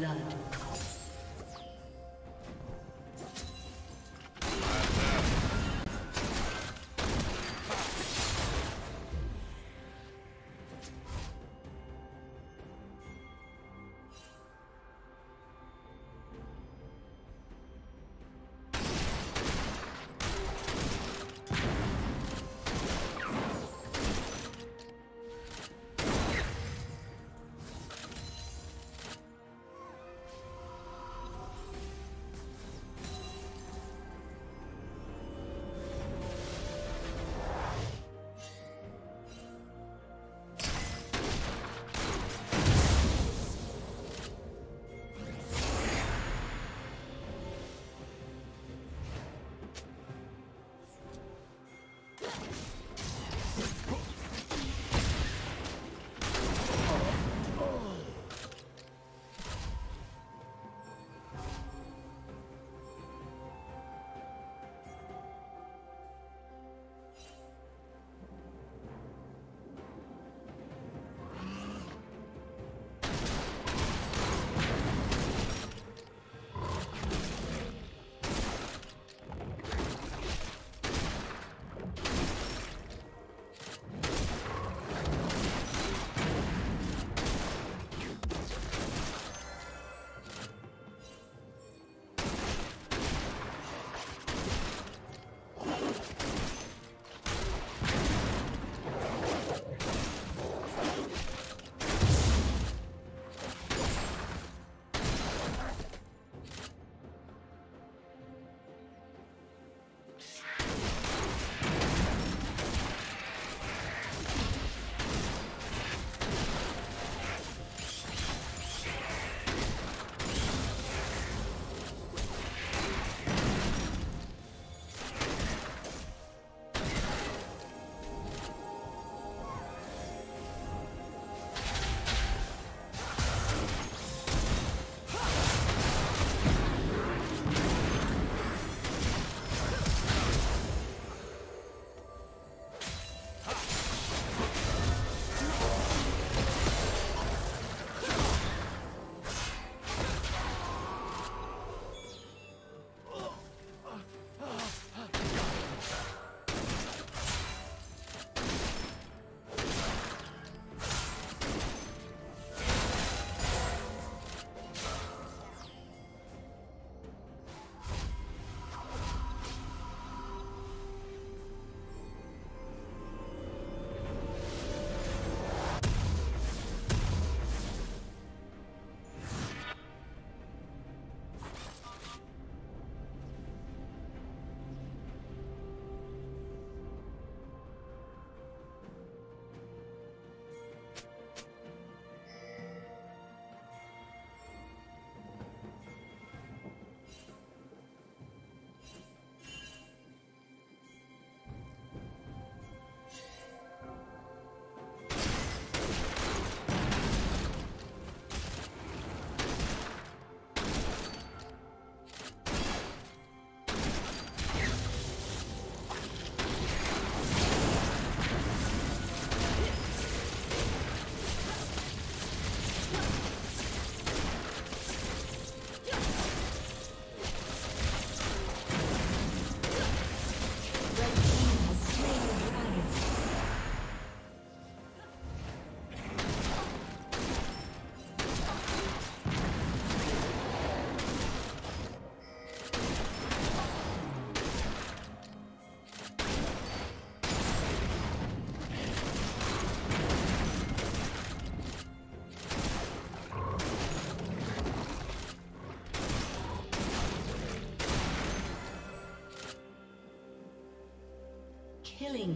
blood. Killing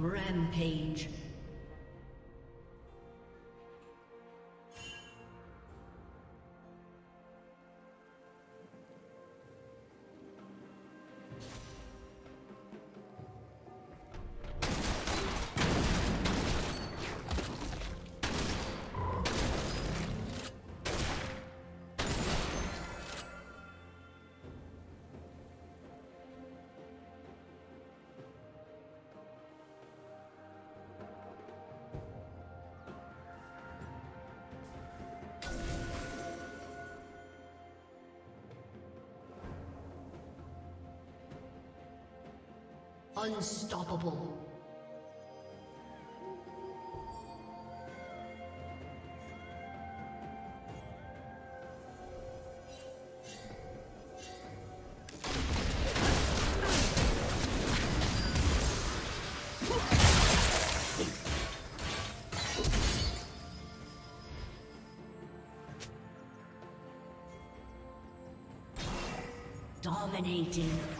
Rampage. Unstoppable. Dominating.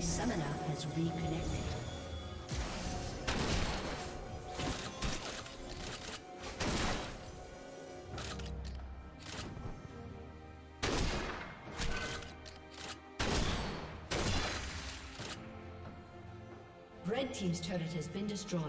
A summoner has reconnected. Red Team's turret has been destroyed.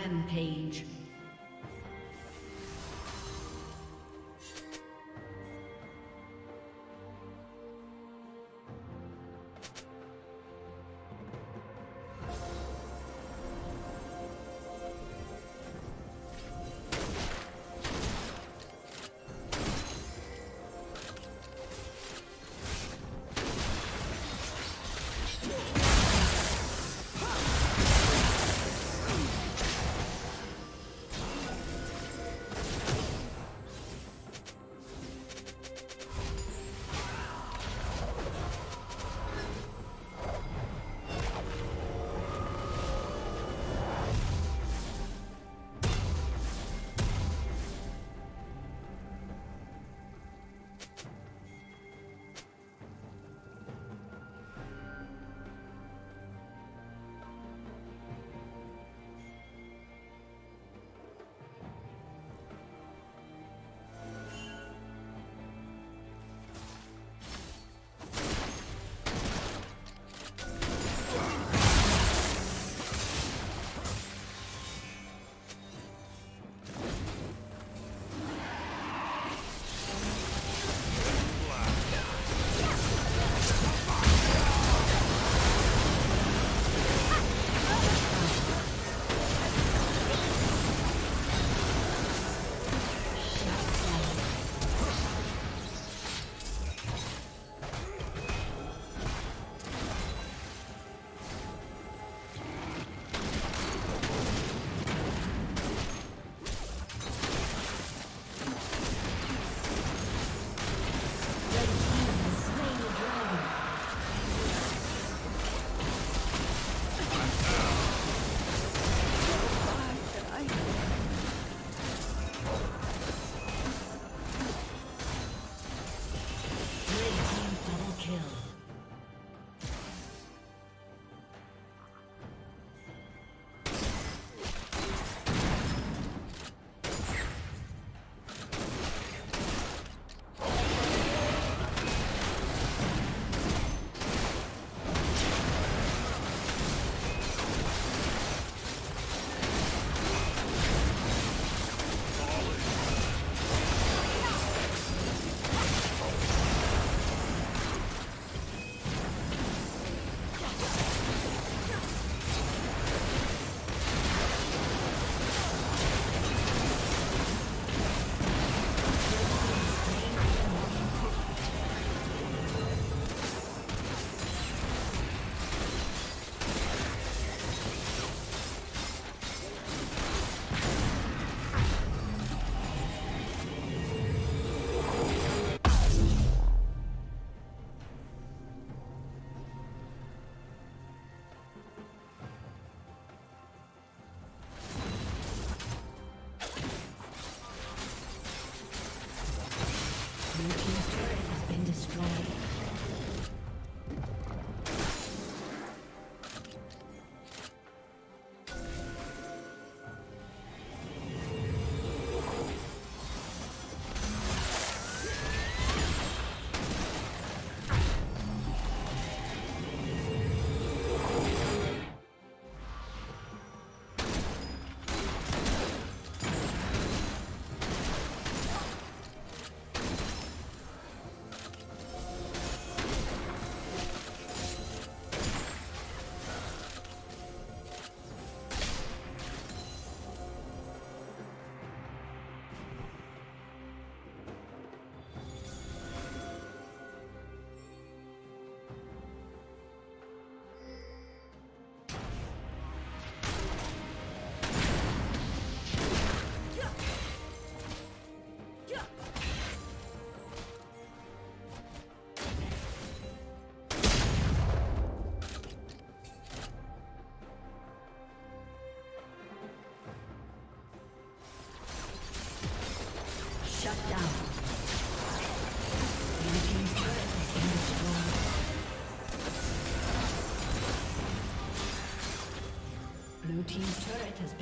Rampage.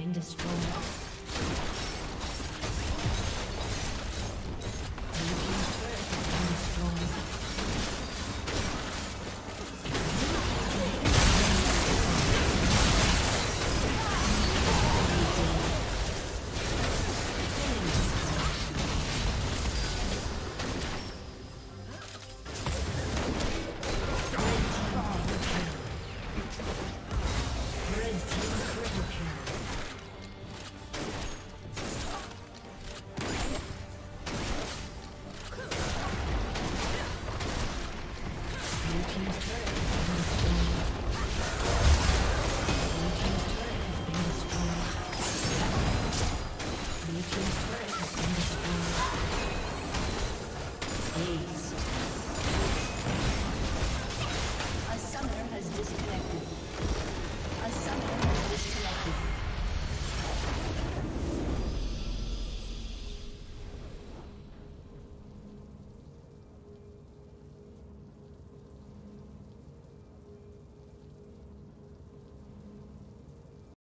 Been destroyed.